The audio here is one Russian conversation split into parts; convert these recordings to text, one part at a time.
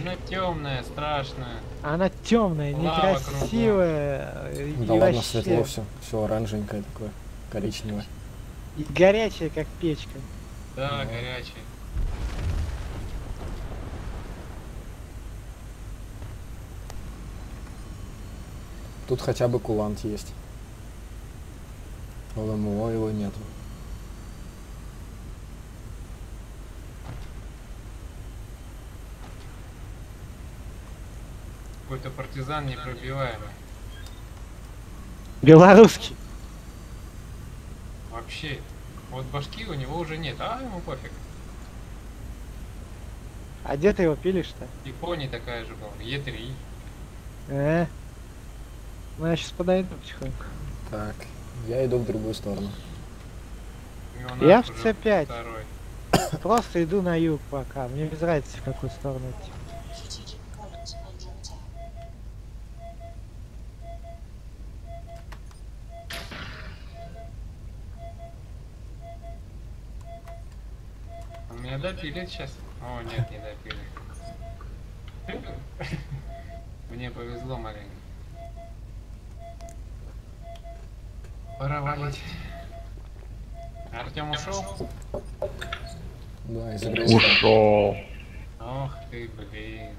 Она темная, страшная. Она темная, Лава некрасивая. Да ладно, вообще- светло все. Все оранжевенькое такое. Коричневое. И горячая, как печка. Да, горячая. Тут хотя бы кулант есть. ММО его нету. Какой-то партизан непробиваемый. Белорусский. Вообще. Вот башки у него уже нет, а ему пофиг. А где ты его пилишь-то? И пони такая же была. Е3. Э. Ну я сейчас подойду потихоньку. Так, я иду в другую сторону. Я в уже C5. Второй. Просто иду на юг пока. Мне без разницы в какую сторону идти. Допилит сейчас? О, нет, не допили. Мне повезло маленько. Пора валить. Артем ушел? Да, изобрел. Ушел. Ох ты, блин.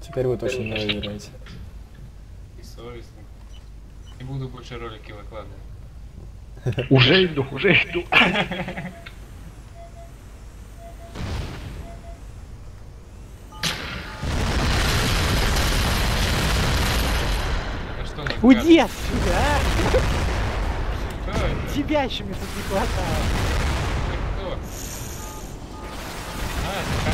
Теперь вы точно не выиграете. И совестно. Не буду больше ролики выкладывать. Уже иду, уже иду. Уйди отсюда, а! Тебя еще мне тут не хватало. А.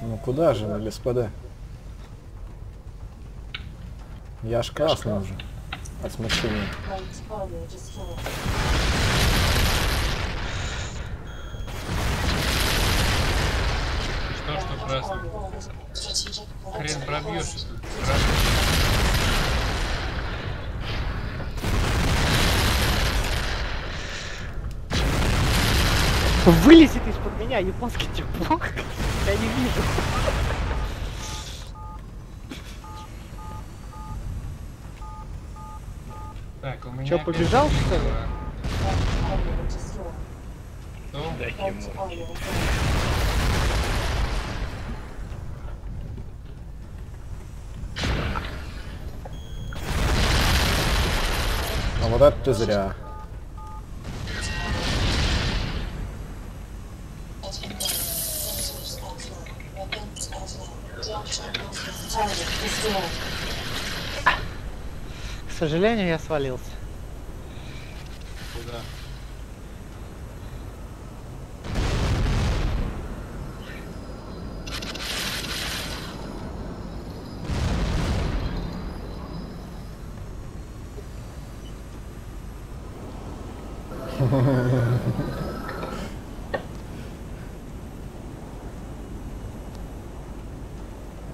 Ну куда же вы, господа? Я ж красный уже. От смущения. Что, что красный? Хрен пробьешь. lost. Вылезет из-под меня японский теплок. Я не вижу. Чё, побежал, что ли? Кто? Дай ему. А вот это ты зря. К сожалению, я свалился. Куда?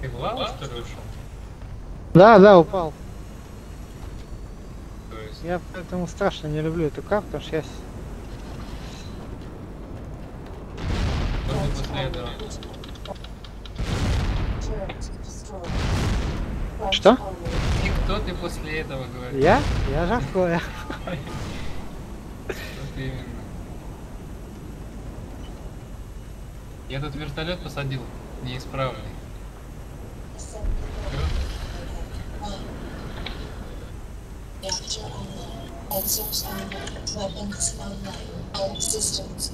Ты в лаву, что ли, ушел? Да, да, упал. Я поэтому страшно не люблю эту карту, потому что я... Что? И кто ты после этого говоришь? Я? Я жаркое. Я тут вертолет посадил, неисправный. Reactor online. Weapons online. All systems.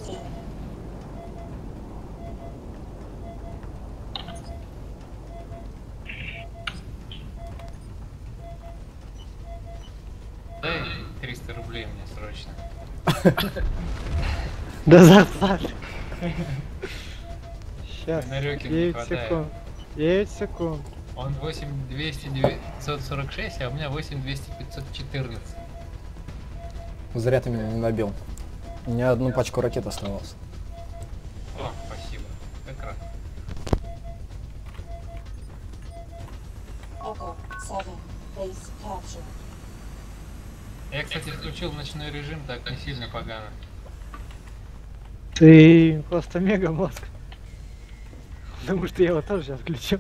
Дай 300 рублей мне срочно. До зарплаты. Сейчас. На рёке не 9 хватает. секунд. 9 секунд. Он 8 200 946, а у меня 8 200 514. Зря ты меня не набил. У меня одну пачку ракет оставалось. О, спасибо. Как раз. Я, кстати, включил ночной режим, так не сильно погано. Ты просто мега мозг. Потому что я его тоже отключил.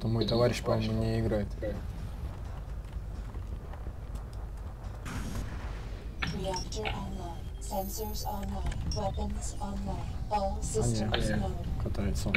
Что-то мой товарищ, по-моему, не играет. Reactor online. Online. Weapons online. All systems known. Катается он.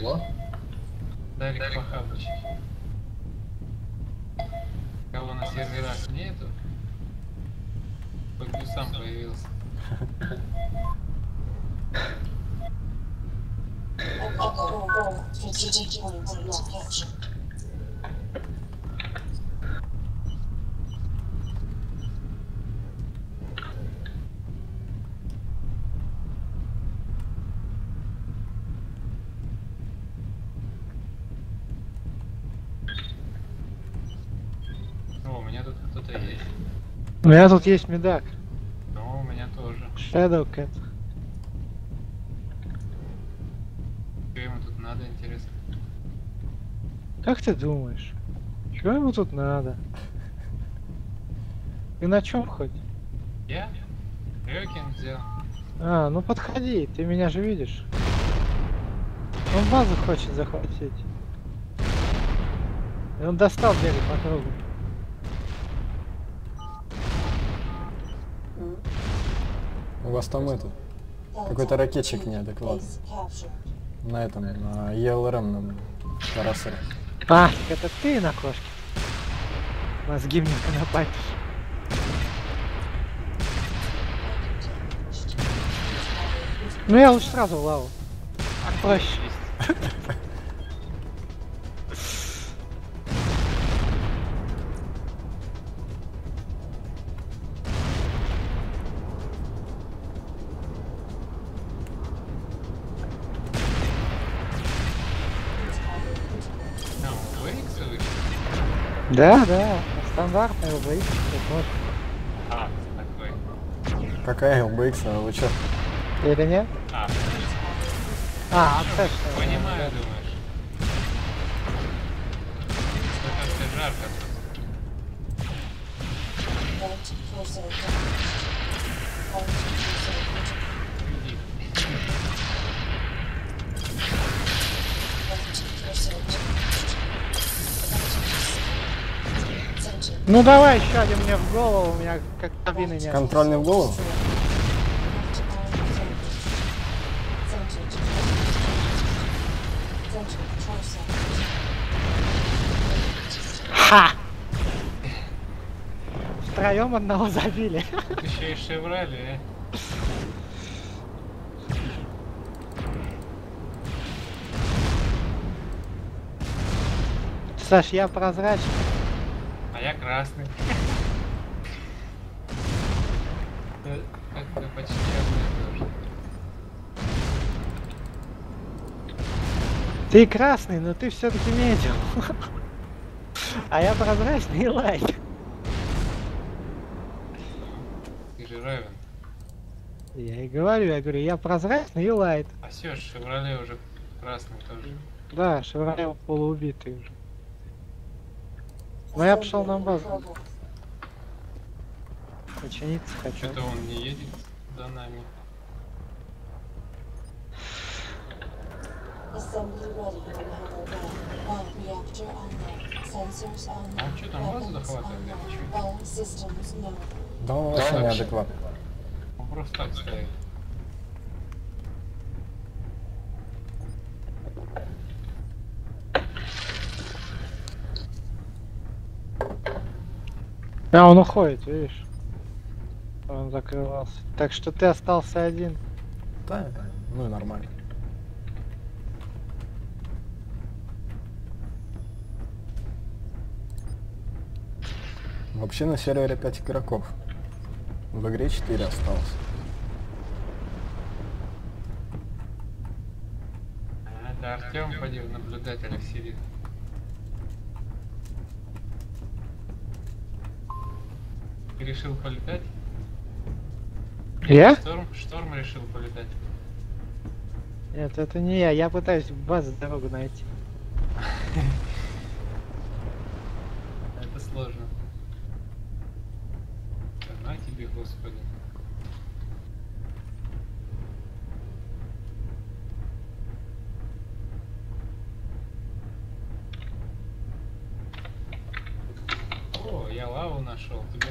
Чего? Давай. Дарик Пахабыч. Кого на серверах нету? Хоть сам появился. Echo 4. Strategic point меня тут кто-то есть. У меня тут есть медак. Ну, у меня тоже. Shadow Cat. Что ему тут надо, интересно? Как ты думаешь? Чего ему тут надо? Ты на чем хоть? Я? Рёкин взял. А, ну подходи, ты меня же видишь. Он базу хочет захватить. И он достал бегать по кругу. У вас там это, Какой-то ракетчик неадекватный. На этом, на ELRM, на Тарасере. А, это ты на кошке. Мозги мне конопатишь. Ну я лучше сразу лаву. Проще. Да, да. Как можно. А, такой. Какая LBX, а вы чё? Или нет? А, А, точно. понимаю, думаешь. Ну, как-то жарко тут. Vent Ну давай еще один мне в голову, у меня как кабины нет. Контрольный в голову? Ха! Втроем одного забили. Еще и Шевроле. Саш, я прозрачный. Красный. Как-то почти одно и то же. Ты красный, но ты все-таки медиум. А я прозрачный и лайт. Ты же Ревен. Я и говорю, я говорю, я прозрачный и лайт. А все, Шевроле уже красный тоже. Да, Шевроле полуубитый уже. Ну я пошел на базу. Починиться хочу. Что-то он не едет за нами. А что там базу захватывает. Да он вообще. неадекватный. Он просто так стоит. А, он уходит, видишь? Он закрывался. Так что ты остался один. Да, ну и нормально. Вообще на сервере 5 игроков. В игре 4 осталось. А, Это Артем поди в наблюдателях сидит. Ты решил полетать? Я? Шторм, шторм решил полетать. Нет, это не я. Я пытаюсь базу дорогу найти. Это сложно. Да на тебе, господи. О, я лаву нашел. Тебе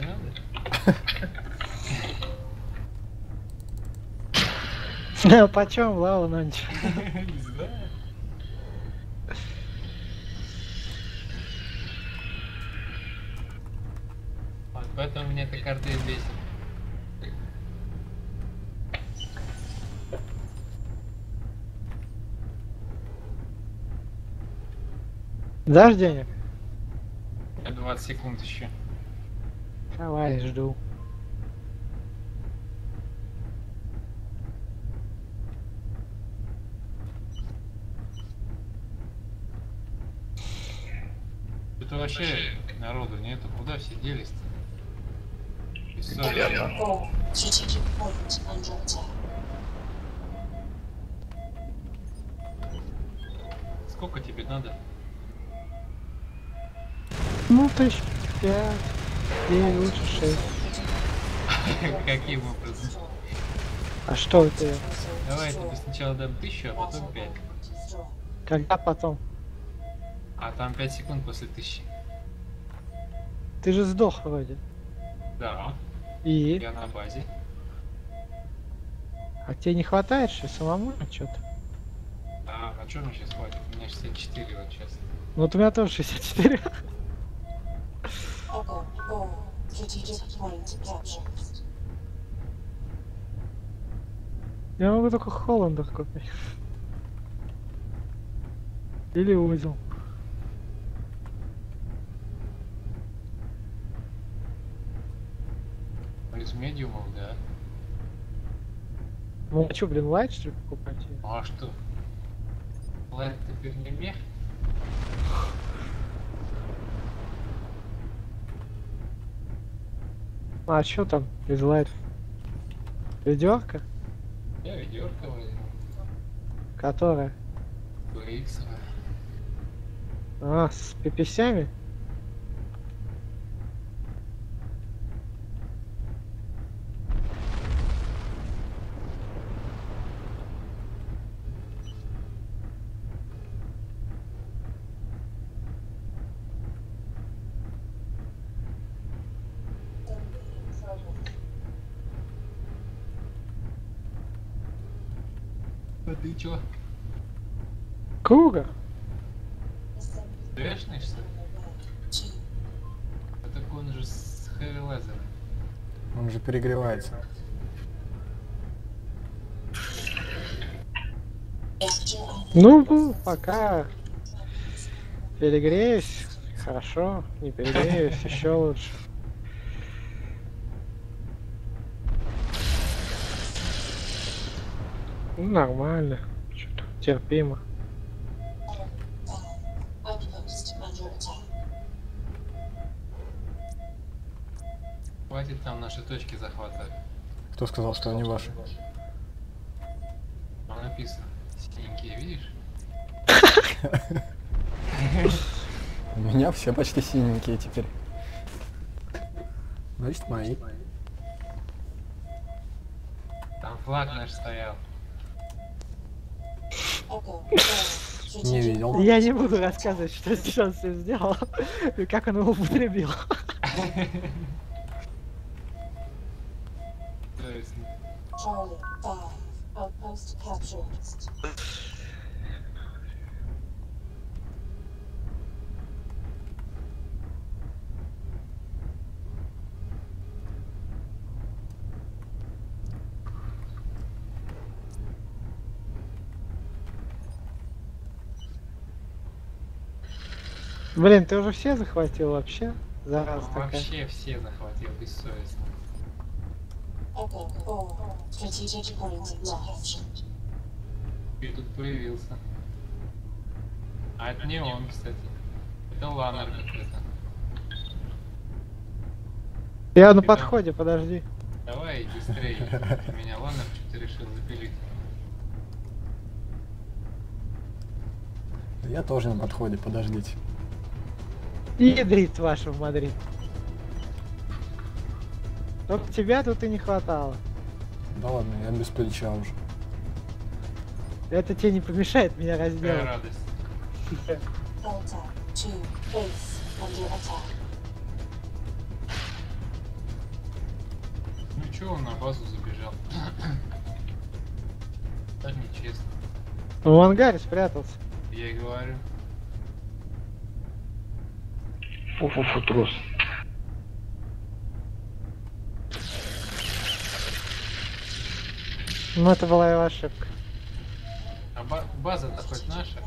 надо? Почем лава ночь? Не знаю. Вот поэтому мне эта карта и бесит. Дашь денег? Я 20 секунд еще. Давай, жду. Тут вообще народу нету. Куда все делись-то? Сколько тебе надо? Ну, тысяч пять. Или лучше шесть. Каким образом? А что это? Давай я тебе сначала дам тысячу, а потом пять. Destroy. Когда потом? А там 5 секунд после тысячи. Ты же сдох вроде. Да, И? я на базе. А тебе не хватает что самому что-то? А, а что мне сейчас хватит? У меня 64 вот сейчас. Ну вот у меня тоже 64. Echo. Four. Strategic point captured. Я могу только Холландер купить. Или узел. Из medium ов, да. Ну а что, блин, light что ли покупать? Ну а что? Light теперь не mech? А что там из light ов? Ведерко? Я ведерко возьму. Которая? BX. А, с пиписями? А ты чё? Круга? Дэшный что ли? Two. А так он же с хэви лазером. Он же перегревается. Ну, ну, пока перегреюсь, хорошо, не перегреюсь, еще лучше. Ну, нормально, что-то терпимо. Хватит там наши точки захватывать. Кто сказал, что они ваши? Там написано. Синенькие, видишь? У меня все почти синенькие теперь. Значит, мои. Там флаг наш стоял. Echo 4. Не видел. Я не буду рассказывать, что Дишон с ним сделал и как он его употребил. Блин, ты уже все захватил вообще? Зараза такая. вообще все захватил бессовестно. Echo 4. Strategic point lost. И тут появился. А это не он, кстати. Это ланер какой-то. Я на подходе, подожди. Давай быстрее. Меня ланер что-то решил запилить. Я тоже на подходе, подождите. Ядрит вашу в Мадрид. Только тебя тут и не хватало. Да ладно, я без плеча уже. Это тебе не помешает меня Какая разделать. радость. Delta 2. Base under attack. Ну чё он на базу забежал? Так нечестно. В ангаре спрятался. Я и говорю. Фу-фу-фу, трус. Ну это была его ошибка. А ба- база-то хоть наша?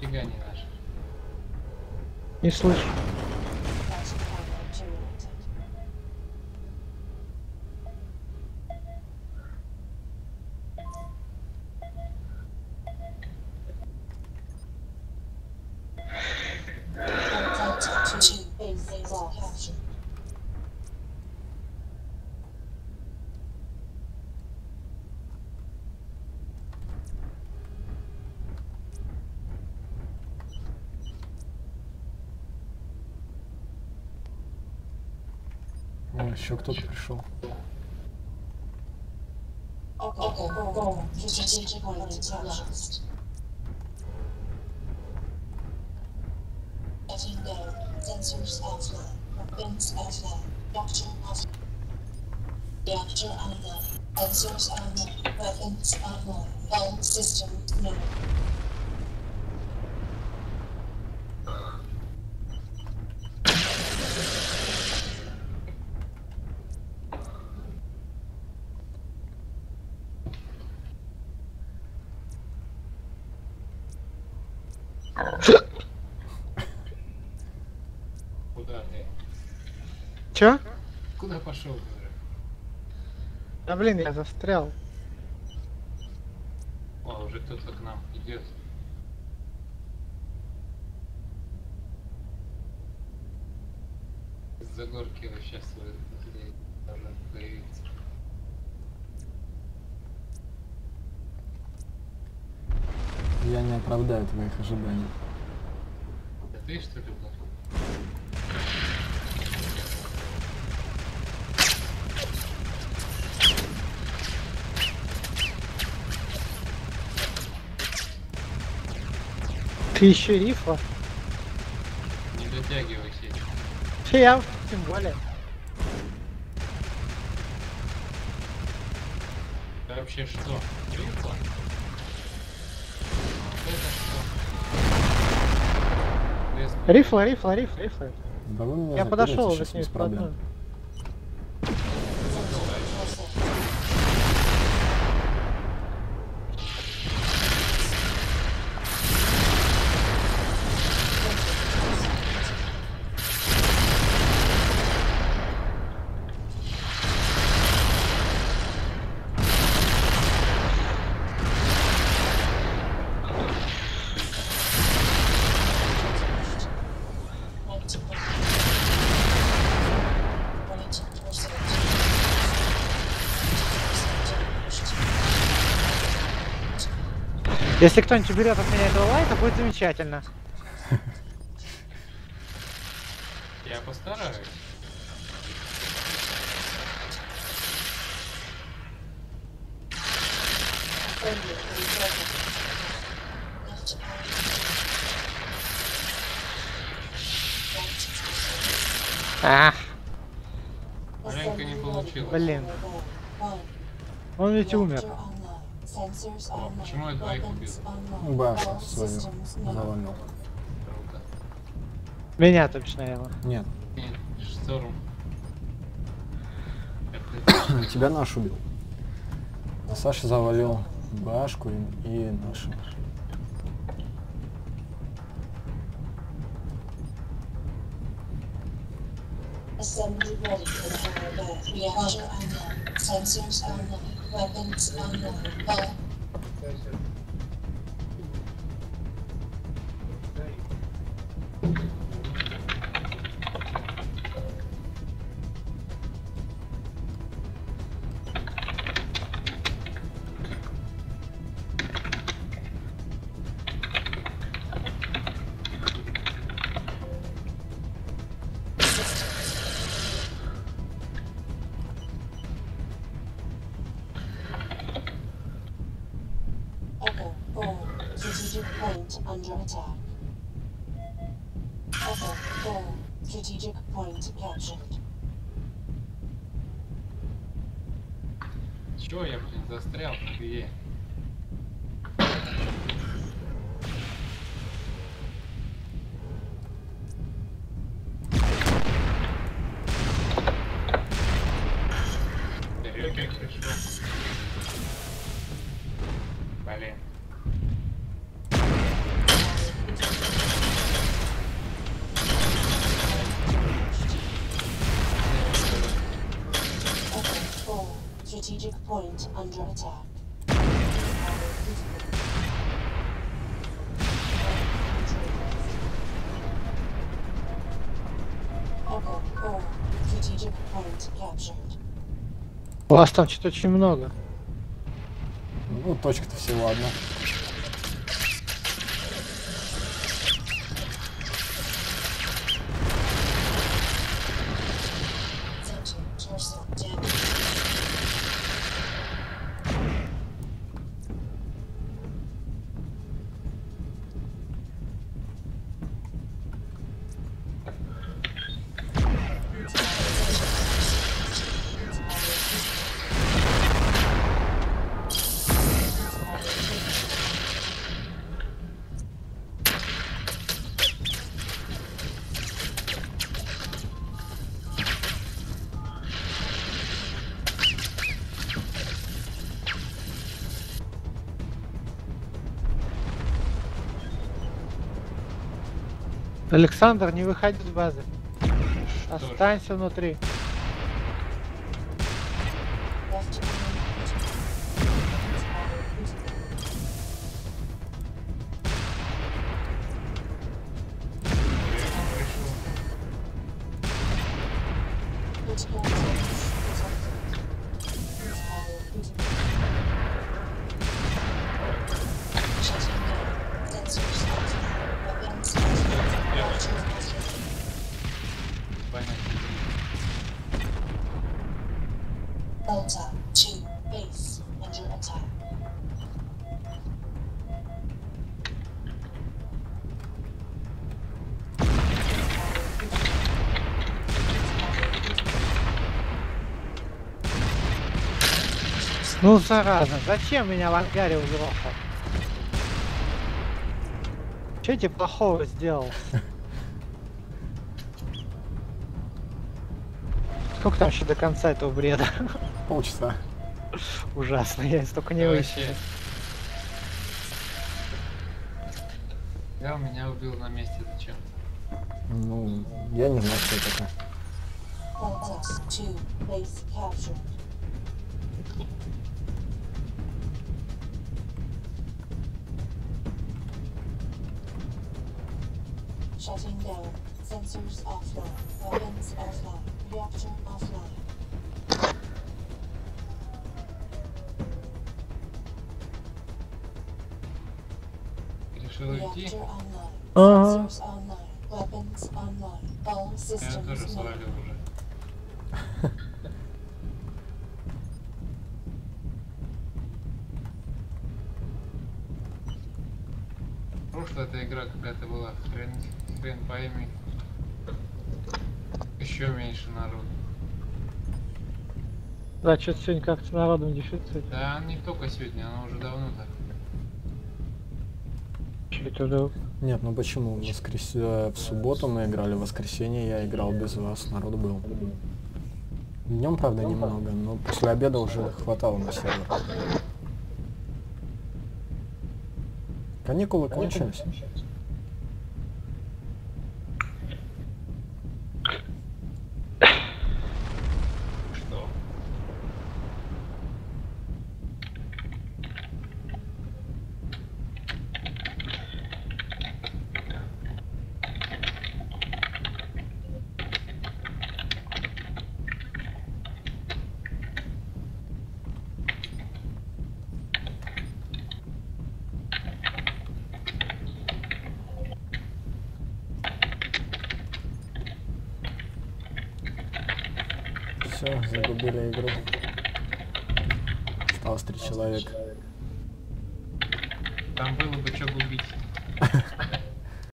Фига не наша. Не слышу. О, еще кто-то пришел. Echo 4. Strategic point lost. Getting go. Sensors online. Weapons online. All systems no. Куда ты? Чё? Куда пошел? Да блин, я застрял. О, уже кто-то к нам идет. За горки сейчас должен появиться. Я не оправдаю твоих ожиданий. Ты что ли был? Ты еще рифа? Не дотягивайся. Я тем более. Это вообще что? Рифла? Рифла, рифла, рифла, рифла. Да меня Я подошел уже к ней без проблем. вплотную. Если кто-нибудь уберет от меня этого лайка, будет замечательно. Я постараюсь. Ах, Маленько не получилось. Блин. Он ведь умер. О, почему я двоих убил? All свою. Круто. Меня, то бишь, наверное. Нет, Нет, шторм. Тебя наш убил. А Саша завалил башку и, и нашу. Assembly ready for the birth. Reactor online. Sensors online. 老公吃完了，under attack. Echo 4. Strategic point captured. Чего я, блин, застрял где? Under attack. Echo 4. Strategic point captured. У вас там что-то очень много. Ну, точка-то всего одна. Александр, не выходи с базы. Останься внутри. Ну, зараза, зачем меня в ангаре угрохал? Че тебе плохого сделал? Сколько там еще до конца этого бреда? Полчаса. Ужасно, я столько не Вообще. высчитал. Я меня убил на месте зачем? Ну, я не знаю, что это такое. Sensors offline. Weapons offline. Reactor offline. решил online. Ага. Я тоже свалил уже. Прошлая эта игра какая-то была, хрен, хрен пойми. Еще меньше народу. Да, что-то сегодня как-то народом дефицит. Да, не только сегодня, она уже давно так. Чуть уже Нет, ну почему? В, воскрес... э, в субботу мы играли, в воскресенье я играл без вас, народ был. Днем, правда, немного, но после обеда уже хватало на сервер. Каникулы кончились.